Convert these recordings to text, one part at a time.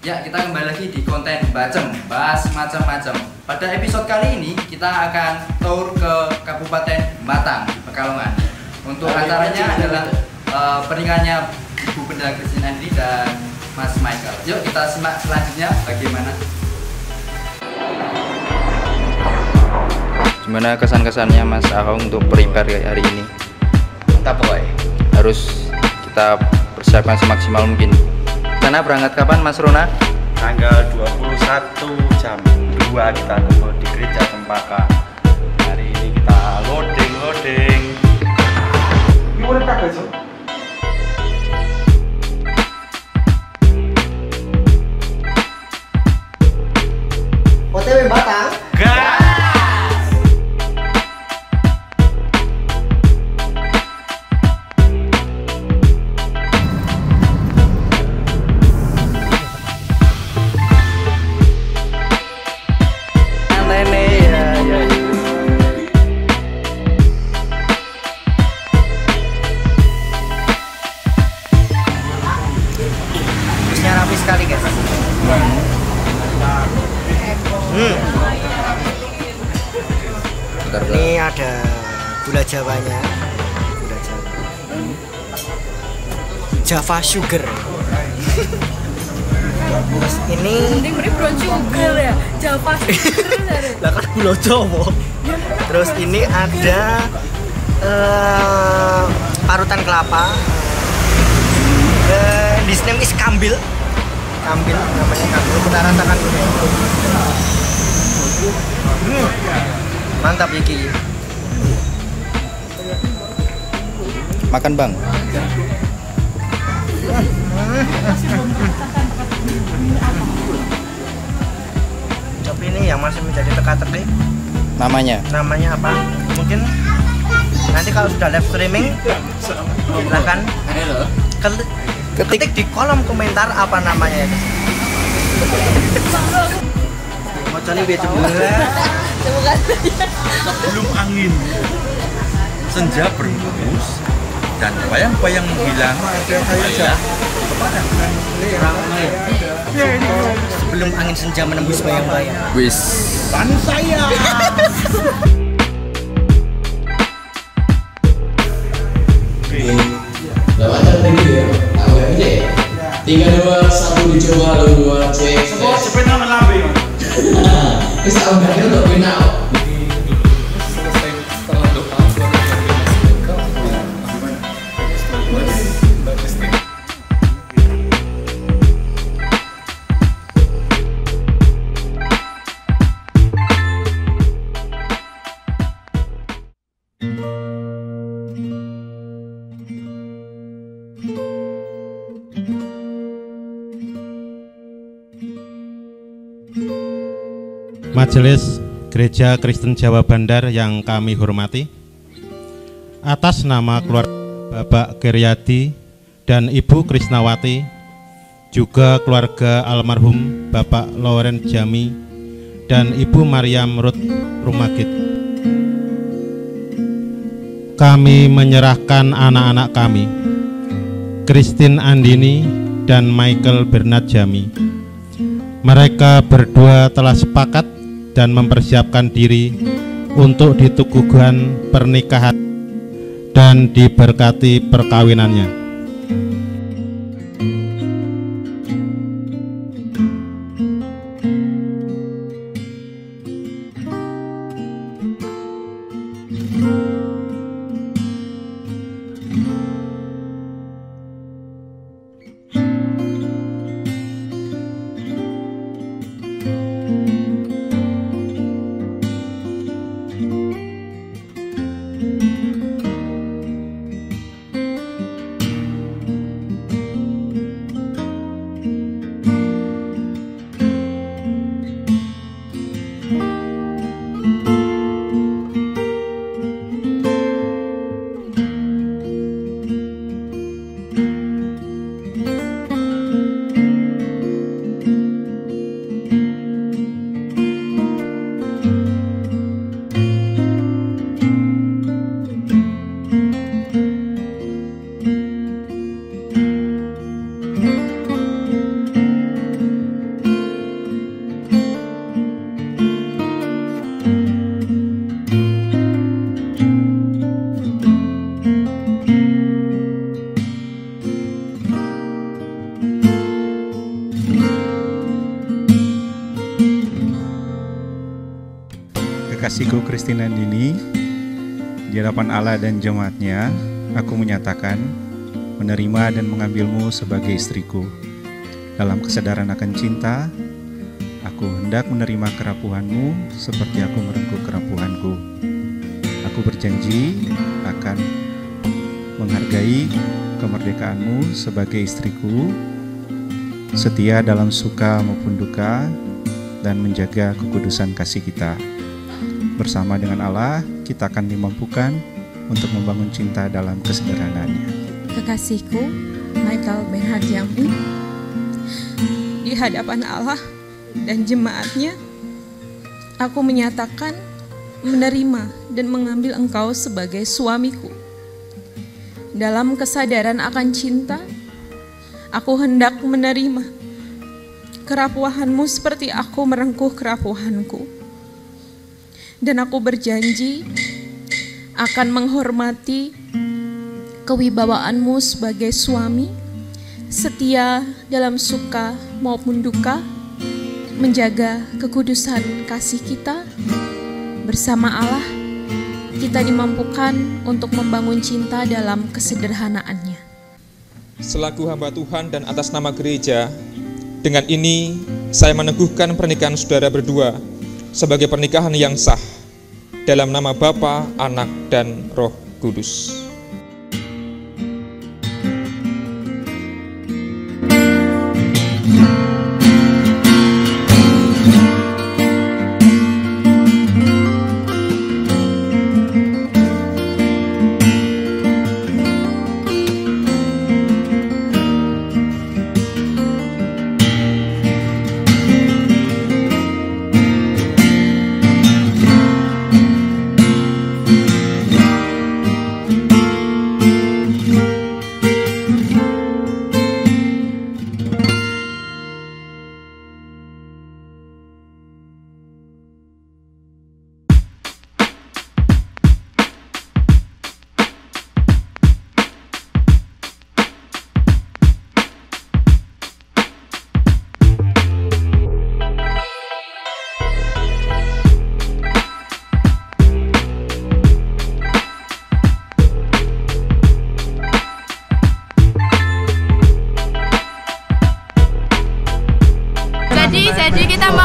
Ya, kita kembali lagi di konten Bacem, bahas macam-macam. Pada episode kali ini kita akan tour ke Kabupaten Batang, Pekalongan. Untuk acaranya adalah uh, pernikahannya Ibu Pendeta Christine Andri dan Mas Michael. Yuk kita simak selanjutnya bagaimana. Gimana kesan-kesannya Mas Ahong untuk prepare hari ini? Mantap boy. Harus kita persiapkan semaksimal mungkin. Karena berangkat kapan Mas Rona? Tanggal 21 jam 2 kita ketemu di gereja Cempaka. Hari ini kita loading loading. Ini boleh tak guys? OTW Batang sekali guys. Hmm. Bentar, Ini ada gula jawanya. Gula jawa. Java sugar. Terus ini Mending beri brown sugar ya, Java sugar. lah kan gula jawa. Terus ini ada eh, parutan kelapa. Eh, This name is kambil Kambil namanya kambil Kita rasakan dulu hmm. Mantap Yiki Makan Bang. Tapi ini yang masih menjadi teka-teki Namanya. namanya apa? Mungkin nanti kalau sudah live streaming silahkan kel- ketik di kolom komentar apa namanya. Mau cari biar Sebelum angin senja berhembus dan bayang-bayang menghilang saya sebelum angin senja menembus bayang-bayang. Wis. ban saya tinggi ya, aku aja ya. Tiga dua satu dicoba lalu dua cek. sebuah sepeda melambe Bisa untuk win Majelis Gereja Kristen Jawa Bandar yang kami hormati atas nama keluarga Bapak Geryadi dan Ibu Krisnawati juga keluarga almarhum Bapak Loren Jami dan Ibu Mariam Ruth Rumagit. Kami menyerahkan anak-anak kami Christine Andini dan Michael Bernard Jami. Mereka berdua telah sepakat dan mempersiapkan diri untuk dituguhkan pernikahan dan diberkati perkawinannya. Kekasihku Christina Dini, di hadapan Allah dan jemaatnya, aku menyatakan menerima dan mengambilmu sebagai istriku. Dalam kesadaran akan cinta, aku hendak menerima kerapuhanmu seperti aku merengkuh kerapuhanku. Aku berjanji akan menghargai kemerdekaanmu sebagai istriku, setia dalam suka maupun duka, dan menjaga kekudusan kasih kita. Bersama dengan Allah, kita akan dimampukan untuk membangun cinta dalam kesederhanaannya. Kekasihku, Michael Benhard Yampi, di hadapan Allah dan jemaatnya, aku menyatakan menerima dan mengambil engkau sebagai suamiku. Dalam kesadaran akan cinta, aku hendak menerima kerapuhanmu seperti aku merengkuh kerapuhanku. Dan aku berjanji akan menghormati kewibawaanmu sebagai suami, setia dalam suka maupun duka, menjaga kekudusan kasih kita bersama Allah. Kita dimampukan untuk membangun cinta dalam kesederhanaannya. Selaku hamba Tuhan dan atas nama gereja, dengan ini saya meneguhkan pernikahan saudara berdua sebagai pernikahan yang sah dalam nama Bapa, Anak, dan Roh Kudus.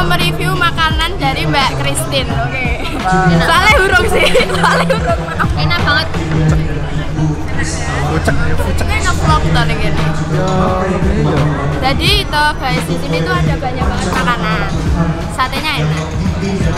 Mau mereview makanan dari Mbak Christine. Oke. Soalnya hurung sih. Soalnya hurung. Maaf. Enak banget. Pucek ya, pucek. Ini enak vlog nih gini. Jadi itu guys di sini tuh ada banyak banget makanan. Satenya enak,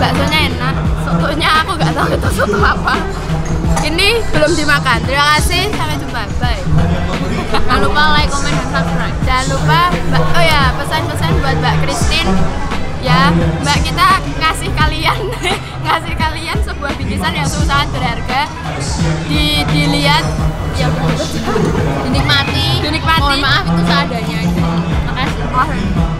baksonya enak, sotonya aku nggak tahu itu soto apa. Ini belum dimakan. Terima kasih. Sampai jumpa. Bye. Jangan lupa like, comment, dan subscribe. Jangan lupa, oh ya pesan-pesan buat Mbak Christine ya Mbak kita ngasih kalian ngasih kalian sebuah bingkisan yang sangat berharga. Di dilihat. Ya dinikmati. Dinikmati. Mohon maaf itu seadanya aja. Makasih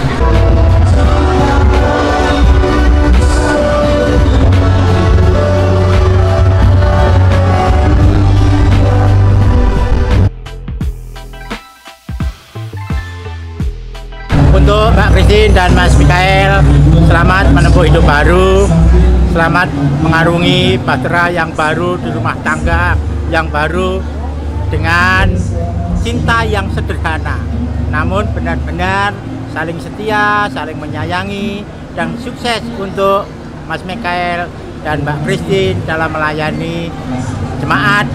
Untuk Mbak Christine dan Mas Mikael, selamat menempuh hidup baru, selamat mengarungi bahtera yang baru di rumah tangga yang baru dengan cinta yang sederhana, namun benar-benar saling setia, saling menyayangi, dan sukses untuk Mas Mikael dan Mbak Christine dalam melayani jemaat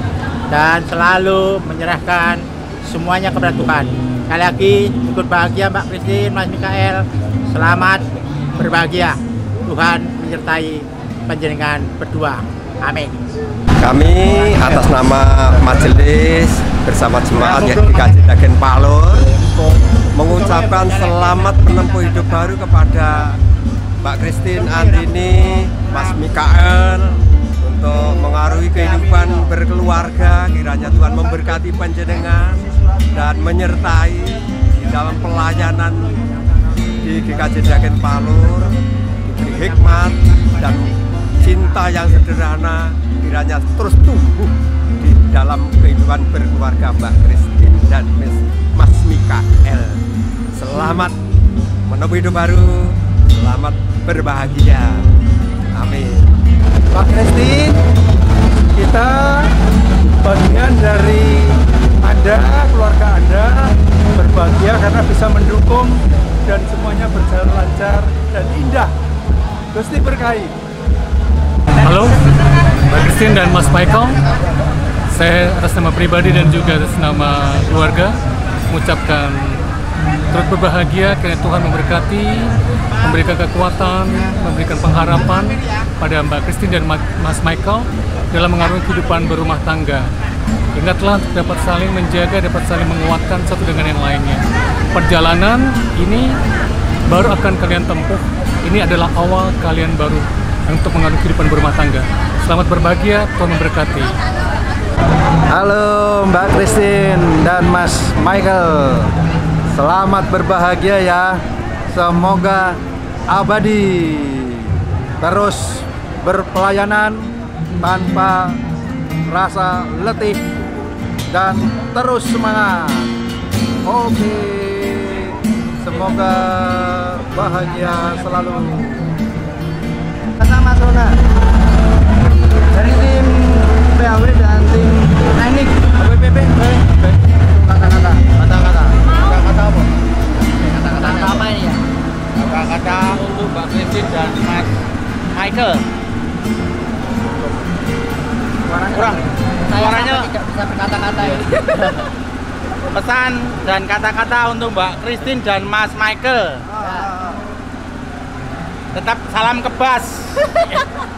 dan selalu menyerahkan semuanya kepada Tuhan. Sekali lagi ikut bahagia Mbak Christine, Mas Mikael. Selamat berbahagia. Tuhan menyertai penjenengan berdua. Amin. Kami atas nama majelis bersama jemaat yang dikaji Dagen Palur mengucapkan selamat menempuh hidup baru kepada Mbak Christine Andini, Mas Mikael untuk mengaruhi kehidupan berkeluarga. Kiranya Tuhan memberkati panjenengan dan menyertai di dalam pelayanan di GKJ Dagen Palur diberi hikmat dan cinta yang sederhana kiranya terus tumbuh di dalam kehidupan berkeluarga Mbak Christine dan Mas Mikael. Selamat menempuh hidup baru, selamat berbahagia. Amin. Pak Christine, kita bagian dari Anda, keluarga Anda berbahagia karena bisa mendukung dan semuanya berjalan lancar dan indah. Gusti berkahi. Halo, Mbak Christine dan Mas Michael. Saya atas nama pribadi dan juga atas nama keluarga mengucapkan turut berbahagia karena Tuhan memberkati, memberikan kekuatan, memberikan pengharapan pada Mbak Christine dan Mas Michael dalam mengarungi kehidupan berumah tangga. Ingatlah untuk dapat saling menjaga, dapat saling menguatkan satu dengan yang lainnya. Perjalanan ini baru akan kalian tempuh. Ini adalah awal kalian baru untuk mengarungi kehidupan berumah tangga. Selamat berbahagia, Tuhan memberkati. Halo Mbak Christine dan Mas Michael. Selamat berbahagia ya. Semoga abadi. Terus berpelayanan tanpa rasa letih dan terus semangat. Oke. Semoga bahagia selalu. Sama Sona dari tim PAW dan tim teknik BPP kata-kata kata-kata kata-kata pesan dan kata-kata untuk Mbak Christine dan Mas Michael. Tetap salam kebas.